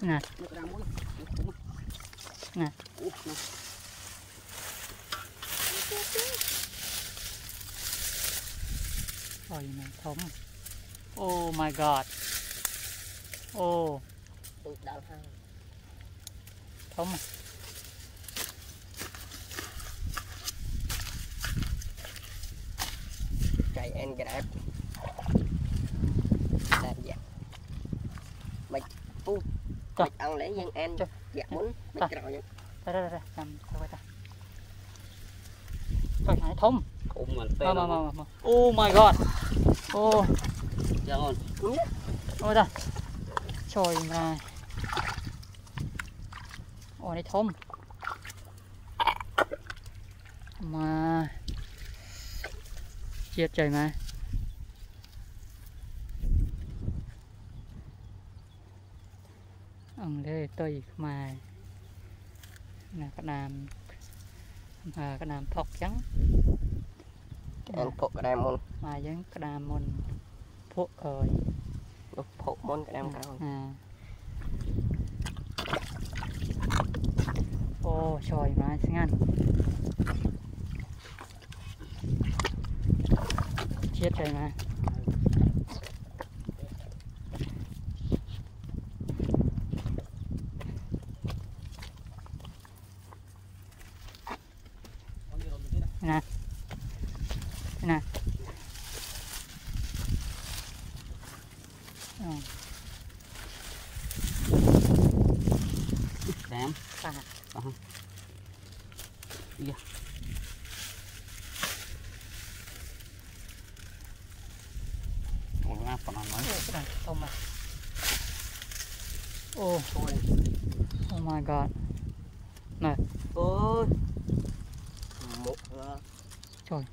nè nè rồi mình thống oh my god. Oh. Thống à chạy and grab. Đẹp vậy mày u Bịch ông lấy dân ăn Dạ muốn bịch rồi Rồi rồi rồi Nằm Thôi ta. Thôi hãy thông Ôm mình tê mà, mà, mà, Oh my god. Oh. Dạ ơn Ôi ta. Trời này Ôi này thông Mà. Chết trời mà ផ្ទុយខ្មែរណាក្តាមក្តាមផុកចឹងក្តាមផុកក្តាមមុនខ្មែរយើងក្តាមមុនភក់ក្រោយភក់មុនក្តាមក្រោយអូឆយមកស្ងាត់ជាតិទៅមក Ừ. Damn. Phạt. Ờ. Yeah. Ngồi apa namanya? Tomat. Oh. Oh my god. Này. Ôi. Một. Trời.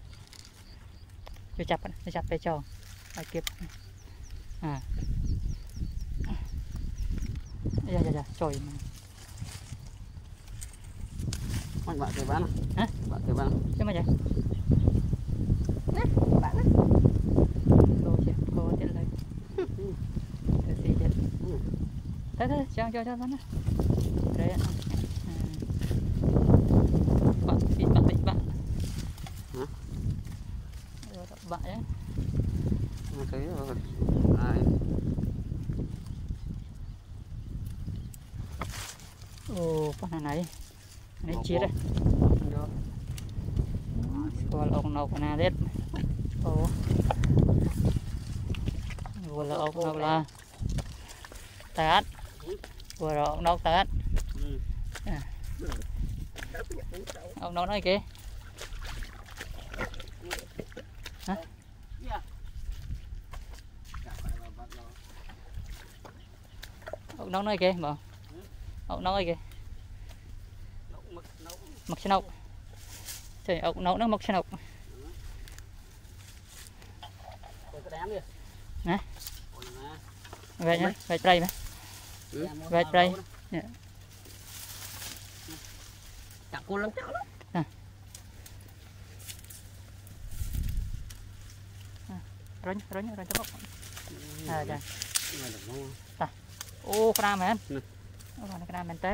Cho chặt, cho chặt về cho. Ai kịp. dạ dạ dạ trời mà. Mày bạn kìa bạn Hả? Bạn kìa bạn Chứ mà vậy? Nè, bạn á Đồ chè, cô chè lấy Thế thì chè Thế thế, cho cho cho nó Đấy ạ. À. Bạn thì bạn tịnh bạn. Hả? Bạn đấy Mà thấy rồi. Này này chia Gua là ông nào con nào đấy Gua là ông nào là tát. Gua là ông nào tát ông nào nói kìa ông nói kìa mà ông nói kìa មកឆ្នុកចេញអុកណោកហ្នឹងមកឆ្នុកណាវែកវែកប្រៃមកវែកប្រៃចាក់គល់ឡើងចាក់ណារញរញរញទៅមកអើចាតាអូក្រាមមែនអូបានក្រាមមែនតើ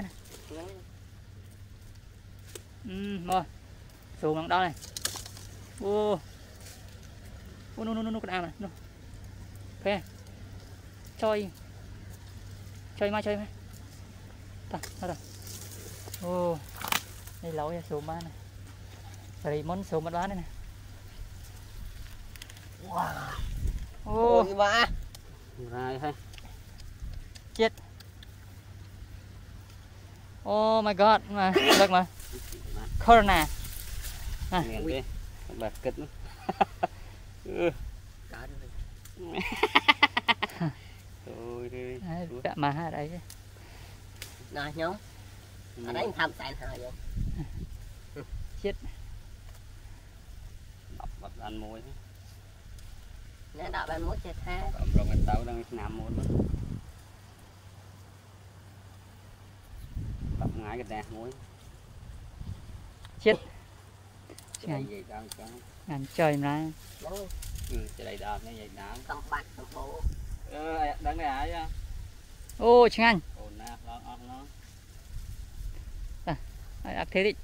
ừ, rồi. Xuống bằng đó này. Ô. Ô nô nô nô nô con ao này. Nô. Ok chơi chơi mai chơi mai. Ta ta ta ô. Đây lẩu ra xuống mai này. Rồi món xuống bằng đó này nè. Wow. Ô. Ba. Rồi hay chết. Oh my god mà được mà corona. À. bạc kính Trời mà hả đấy Rồi nhóm ừ. Ở đấy thăm xài hả vậy. Chết. Bập bập ăn môi Nó đọc bạn mốt chết ha Bập rồi người tao đang nằm môi mà. Ngái cái đè môi ជាតិឆ្ងាញ់ងាញ់ចុយម្ល៉េះគឺចៃដើមនេះយាយដើមកំបាត់កំបោអឺអាដឹងហើយហើយអូឆ្ងាញ់អូនណាឡើងអស់ណោះហើយអត់ទេតិច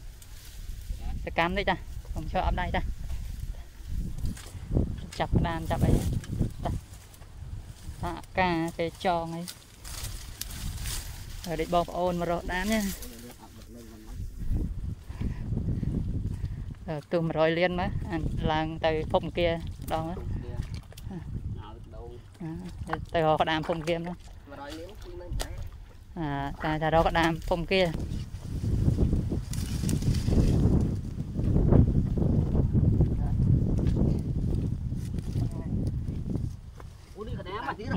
សកម្មតិចតាខ្ញុំចូលអត់ដៃតាចាប់បានចាប់អីតាកាទេចងអីហើយដូចបងប្អូនមករស់ដានណា ទូ100លានមកឡើងទៅភូមិគាដងទៅរកក្តាមភូមិគាមក100លានគឺមិនដែរអាតែតែរកក្តាមភូមិគា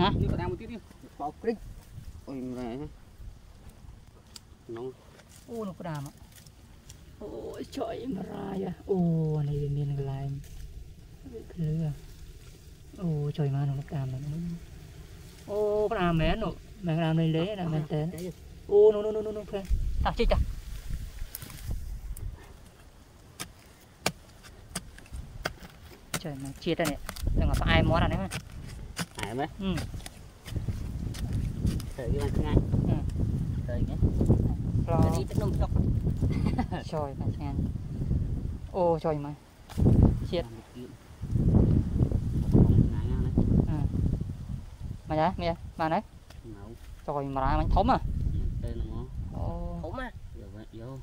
ណាក្តាមមួយទៀតនេះបោកព្រិចអុយមិនដែរហ្នឹងអូនោះក្តាមអ่ะ អូចុយមរាយអូនេះវាមានកន្លែងវាគ្រឿអូចុយមកក្នុងតាមហ្នឹងអូប្រាមែននោះមែនតាមលេងលេងណាមែនតើអូនោះនោះនោះនោះផ្លែតោះជីកតោះចុយមកជាតិហ្នឹងនឹងផ្អែមមាត់អាហ្នឹងផ្អែមហ៎អឺទៅវាឆ្ងាញ់ទៅហ្នឹង lo trời ừ. mà xem trời mà chết. Mà dạ mẹ mà đấy. Trời mà ra mình thấm à? Thấm à? Vô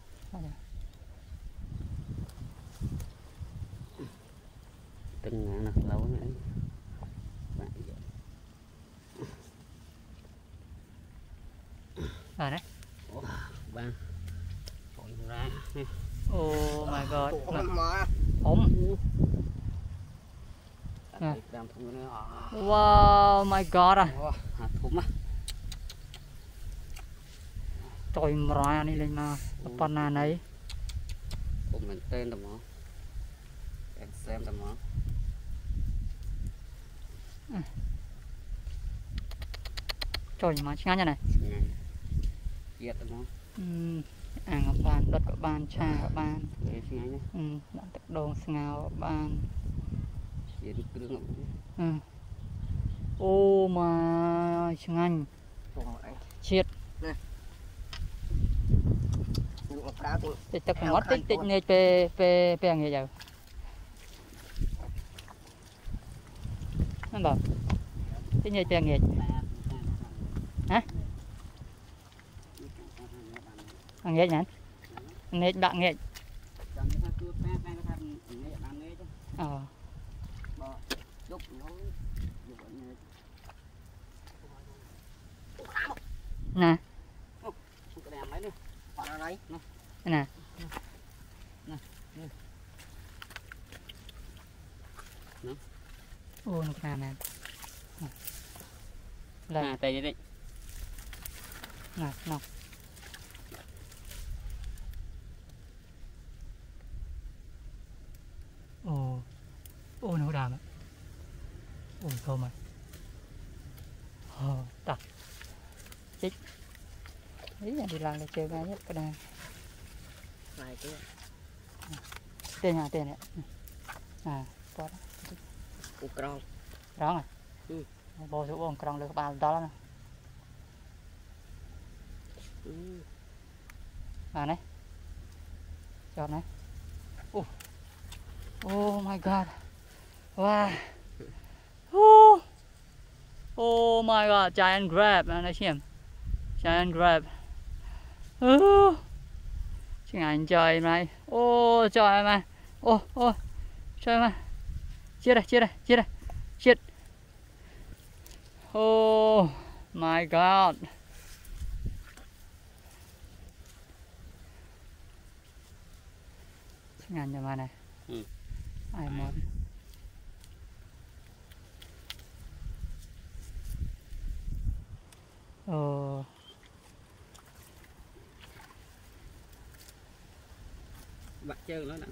từng ngàn lâu nữa rồi đấy. Oh my god. Ổn. À. Wow my god à. Trời mrai à, này lên nào. Bạn nào này. Cũng mình tên tầm không? Em xem tầm không? Trời mà ngang như này. Ngang. Giết tầm không? Ừ. តមក ừ ăn có bàn đốt có bàn trà có bàn វាឆ្ងាញ់ណា ừ ដាក់ទឹកដូងស្ងោរបានជាតិគ្រឿងអឺអូម៉ាឆ្ងាញ់ធំអញជាតិយកមកប្រើទៅតិចទឹកងត់តិចតិចនេះពេលពេលពេលងាយទៅហ្នឹងបាទតិចនេះពេលងាយ ងាយណានេះដាក់ងាយ ចាំថាទួតែតែថានេះបាននេះ អូ យប់នោះយកនេះ ណា ក្រាមហើយនេះ បាត់ហើយ ណាអូនោះណាមែនឡើយ តែនេះ ណានោះ ô ồ nó đàm ạ. Ôi thôi mà ồ tạt chích. Ý nhà đi làm là chơi ngay nhất cái này. Ừ. À, này kia tên nhà tên này à có đó. Cục rong rong à ừ. Bò xuống bông rong được ba đó lắm à này. Chọn này oh my god. Wow. Oh. Oh my god. Giant crab anh xem giant crab oh. Chừng ảnh trời này oh trời mà oh oh. Trời mà chia đây chia đây chia đây chia oh my god. Chừng ảnh mà này. Ừ ai mòn ờ. Bạc trơn nó nặng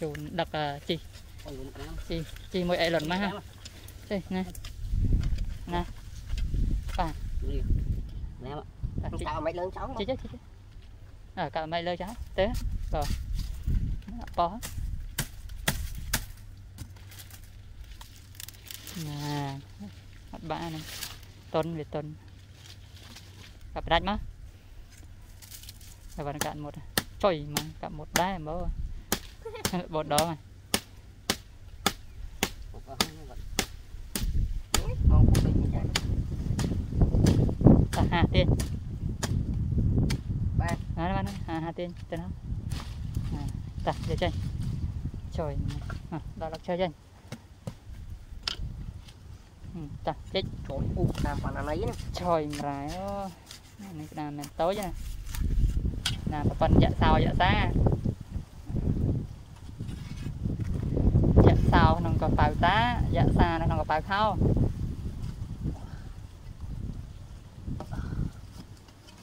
chú đặc uh, chi chi chi mới ai lần mà ha. Chi nè nè à? cao mấy lớn cháu chứ chứ chứ à cao mấy lớn cháu té. Rồi. Bỏ nè. Ba này. Tuần về tuần gặp rạch mà và cạn một. Trời mà cạn một đá mà bột đó mà ta hà tiên. ណាបានហាហាទាញទៅណាតាយកចេញជួយដល់ដល់ជួយចេញតាចេញចូលអ៊ូតាមប៉ាណាណៃណាជួយម្រែអូនេះស្ដាមមែនតូចណាណាប្រព័ន្ធយៈសោយៈសាយៈសោក្នុងកប៉ៅតាយៈសានៅក្នុងកប៉ៅខោ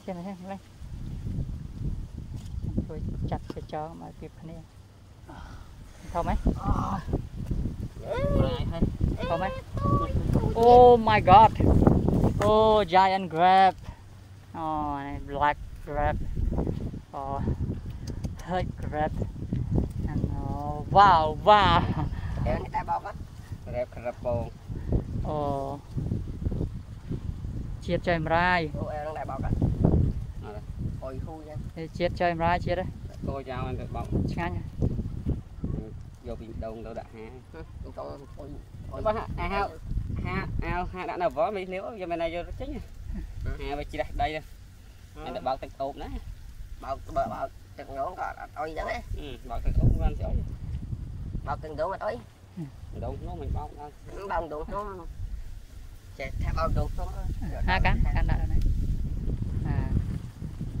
ចេញចេញលេង ជួយចាត់កញ្ចក់មកពីភ្នេះធំហ៎ធំហ៎អូ my god អូ giant crab អូ black crab អូ hurt crab and oh wow wow តែតែបោកក្រែបក្រពងអូជាតិចៃមរាយអូអែងតែបោក យហូរចឹងជាតិចុយម្រាយជាតិហ៎កោយ៉ាងហ្នឹងទៅបោកឆ្ងាញ់យកពីដងទៅដាក់ហាទៅអុយអុយបាទអាហាហាអាវហាដាក់នៅវល់មិននេះយកមិនណាយកចេញហាវាជ្រះដីហ្នឹងតែបោកទឹកអូបណាបោកបើបោកទឹកងងក៏អត់អុយចឹងណាបោកទឹកអូបមិនស្អុយបោកទឹកដងអត់អុយដងនោះមិនបោកដល់បោកដងនោះចេះថាបោកដងនោះហាកាន់កាន់ដាក់ហ្នឹង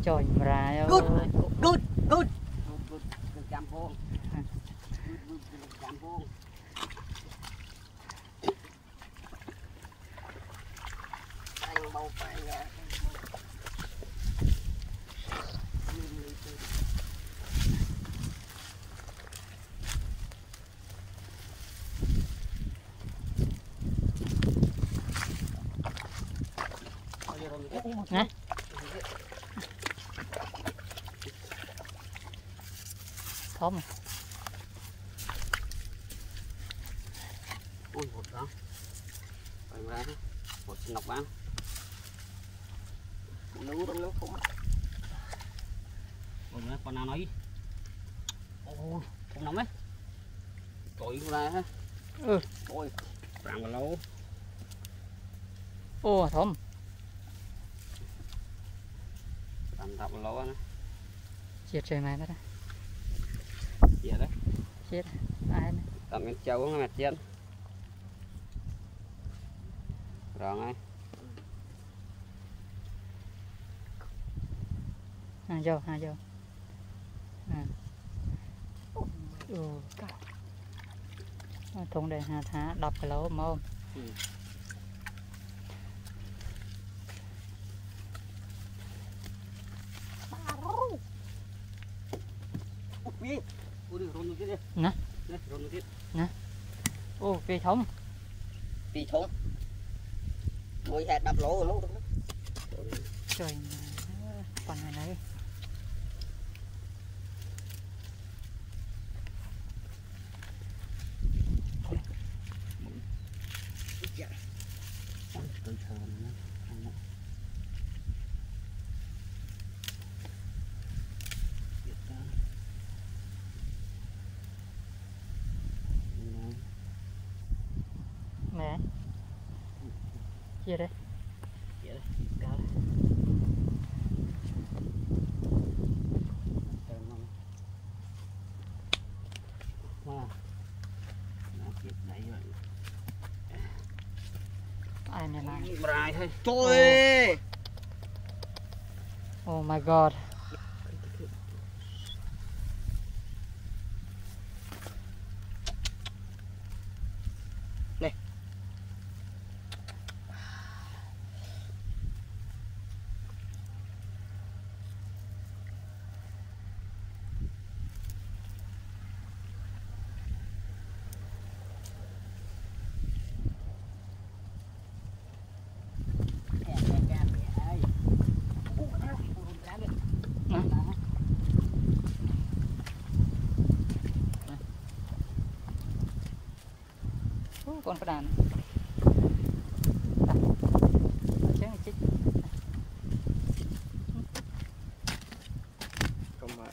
ចុយម្រាយអូ good good good Good, good, good cam vuông. Good, good, good cam vuông. anh bao phải xóm ui hột đó. Phải bán. Hột nọc bán. Nấu đâu nấu không còn nữa con nào nói? Ôi không nóng đấy trời ra ha ừ. Ôi làm mà lâu. Ô thơm. Rạng tập lâu á, chiếc trời này đó, đây chết đấy chết. Ai tạm miếng châu uống mà chết. Rồi ngay à vô à vô. À ừ. thùng đây hà thả đập cái lỗ mồm ừ nè. Nè ô cây thống. Cây thống. Mỗi hạt đập lỗ luôn trời còn này này. chia đây chia đây cá đây wow. Ai này này. Trời ơi. Oh my god. បងប្អូនបានចឹងជីកកុំមក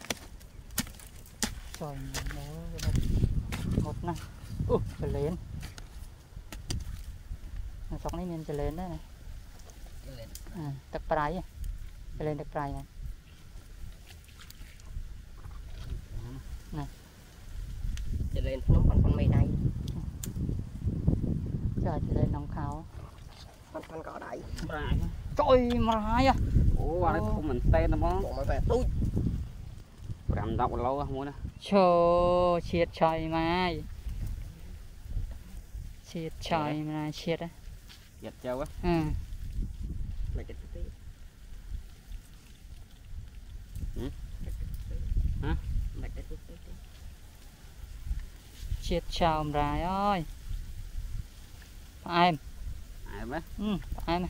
ចូលមកមកណាអូចលែនស្រុកនេះមានចលែនដែរណាទឹកប្រៃចលែនទឹកប្រៃហ្នឹង ក៏ដៃម្រាយចុយម្រាយអូអានេះធំមែនតើហ្មងមែនតើដូច5 10គីឡូមួយណាឈោឈៀតឆៃម៉ាយឈៀតឆៃម៉ាយឈៀតយ៉ាត់ចៅហ៎អឺមកចិត្តទេហ៎ហ៎មកចិត្តទេឈៀតឆៅម្រាយអើយផ្អែម ផ្អែមហ៎ផ្អែម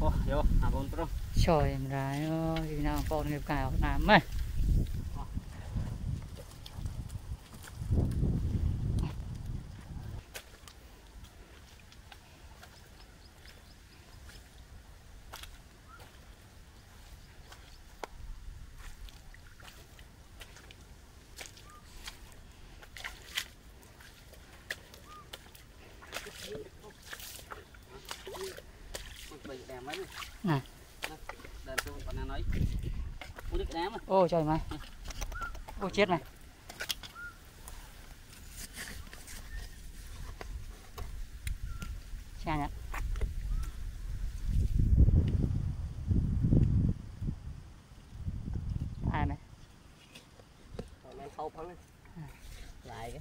អូយកអាបងប្រុសជួយអមរាយអូយណាបងប្អូននេះផ្កាយអត់ណាមហ៎ ô, trời mày. Ô, chết này xa nhận ai này Còn men khâu phấn lại cái.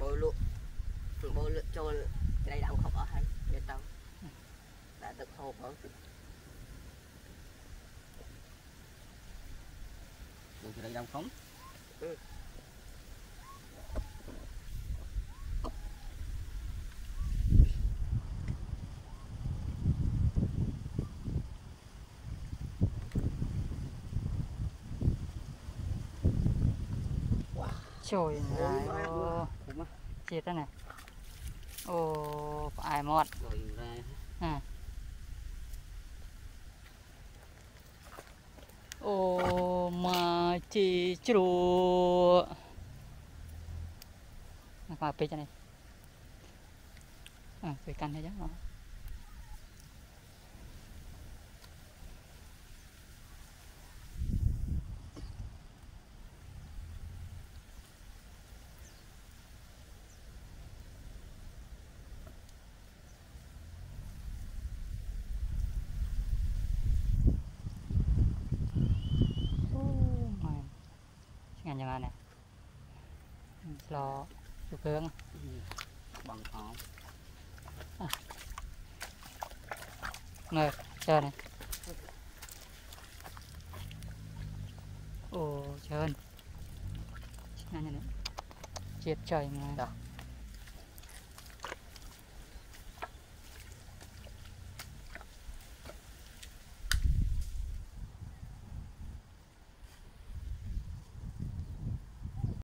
Bôi lụa. Bôi lụa cho cái này đang không ở hay để tao được hồ bớt Đừng thì đây không? Ừ. trời ơi. chia thế này. Ồ phải mọt rồi. ជ្រក់មកពេកនេះអើទៅកាន់ទេចា nhà bạn này lo chú cương Bằng áo ngồi chờ này. Ồ trơn ngàn nhà này. Chết trời Đâu?